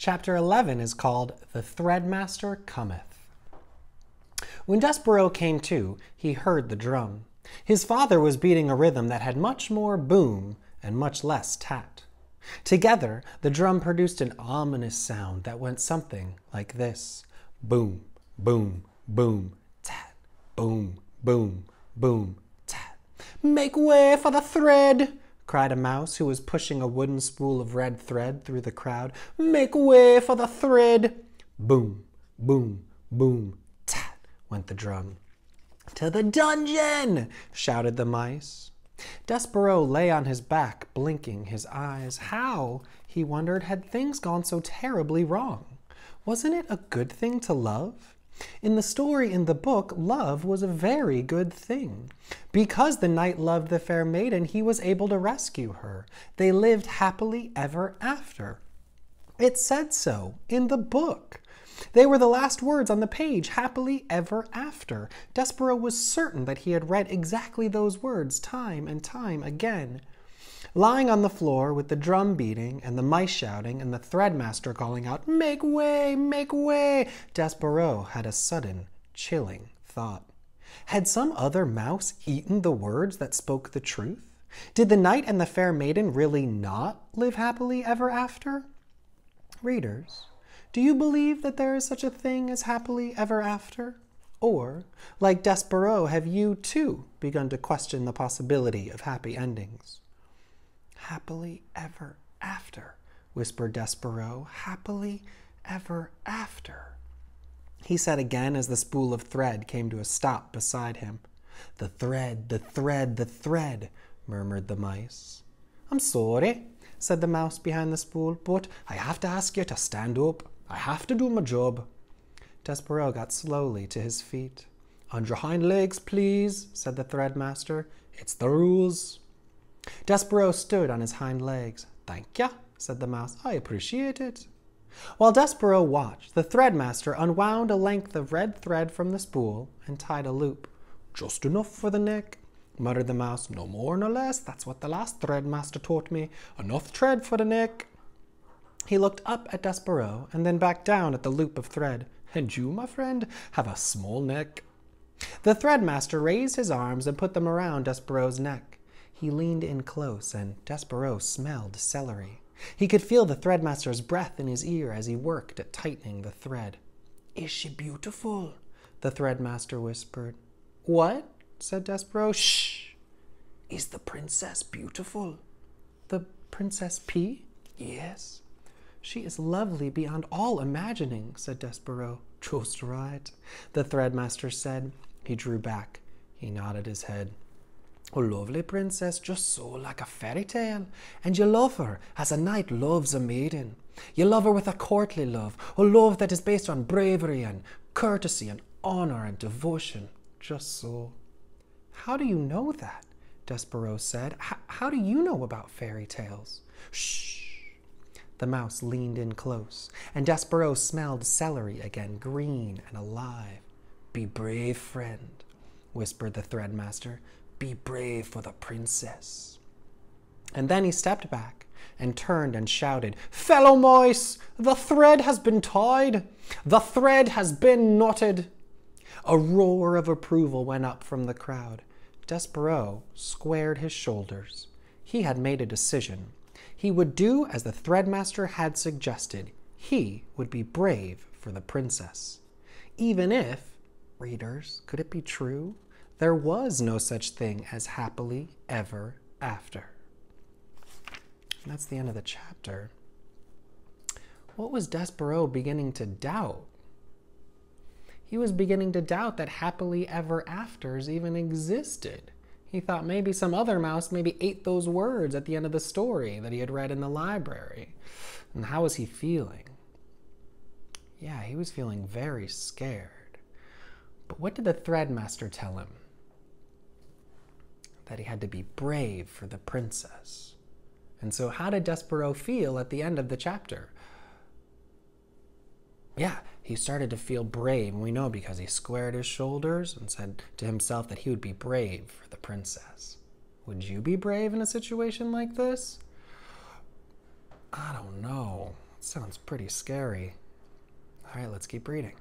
Chapter 11 is called The Threadmaster Cometh. When Despereaux came to, he heard the drum. His father was beating a rhythm that had much more boom and much less tat. Together, the drum produced an ominous sound that went something like this boom, boom, boom, tat, boom, boom, boom, tat. Make way for the thread, cried a mouse who was pushing a wooden spool of red thread through the crowd. Make way for the thread. Boom, boom, boom, tat went the drum. To the dungeon! shouted the mice. Despereaux lay on his back, blinking his eyes. How, he wondered, had things gone so terribly wrong? Wasn't it a good thing to love? In the story in the book, love was a very good thing. Because the knight loved the fair maiden, he was able to rescue her. They lived happily ever after. It said so in the book. They were the last words on the page, happily ever after. Despereaux was certain that he had read exactly those words time and time again. Lying on the floor with the drum beating and the mice shouting and the threadmaster calling out, Make way, make way, Despereaux had a sudden, chilling thought. Had some other mouse eaten the words that spoke the truth? Did the knight and the fair maiden really not live happily ever after? Readers, do you believe that there is such a thing as happily ever after? Or, like Despereaux, have you too begun to question the possibility of happy endings? Happily ever after, whispered Despereaux. Happily ever after. He said again as the spool of thread came to a stop beside him. The thread, the thread, the thread, murmured the mice. I'm sorry, said the mouse behind the spool, but I have to ask you to stand up. I have to do my job. Despereaux got slowly to his feet. On your hind legs, please, said the thread master. It's the rules. Despereaux stood on his hind legs. Thank ya, said the mouse. I appreciate it. While Despereaux watched, the threadmaster unwound a length of red thread from the spool and tied a loop. Just enough for the neck, muttered the mouse. No more, no less. That's what the last threadmaster taught me. Enough thread for the neck. He looked up at Despereaux and then back down at the loop of thread. And you, my friend, have a small neck. The threadmaster raised his arms and put them around Despereaux's neck. He leaned in close, and Despereaux smelled celery. He could feel the threadmaster's breath in his ear as he worked at tightening the thread. Is she beautiful? the threadmaster whispered. What? said Despereaux. Shh! Is the princess beautiful? The Princess Pea? Yes. She is lovely beyond all imagining, said Despereaux. Just right, the threadmaster said. He drew back. He nodded his head. A lovely princess, just so like a fairy tale. And you love her as a knight loves a maiden. You love her with a courtly love, a love that is based on bravery and courtesy and honor and devotion. Just so. How do you know that? Despereaux said. How do you know about fairy tales? Shh! The mouse leaned in close, and Despereaux smelled celery again, green and alive. Be brave, friend, whispered the threadmaster. Be brave for the princess. And then he stepped back and turned and shouted, Fellow mice, the thread has been tied. The thread has been knotted. A roar of approval went up from the crowd. Despereaux squared his shoulders. He had made a decision he would do as the threadmaster had suggested. He would be brave for the princess. Even if, readers, could it be true? There was no such thing as happily ever after. And that's the end of the chapter. What was Despereaux beginning to doubt? He was beginning to doubt that happily ever afters even existed. He thought maybe some other mouse maybe ate those words at the end of the story that he had read in the library. And how was he feeling? Yeah, he was feeling very scared. But what did the threadmaster tell him? That he had to be brave for the princess. And so, how did Despereaux feel at the end of the chapter? Yeah, he started to feel brave, we know because he squared his shoulders and said to himself that he would be brave for the princess. Would you be brave in a situation like this? I don't know. It Sounds pretty scary. All right, let's keep reading.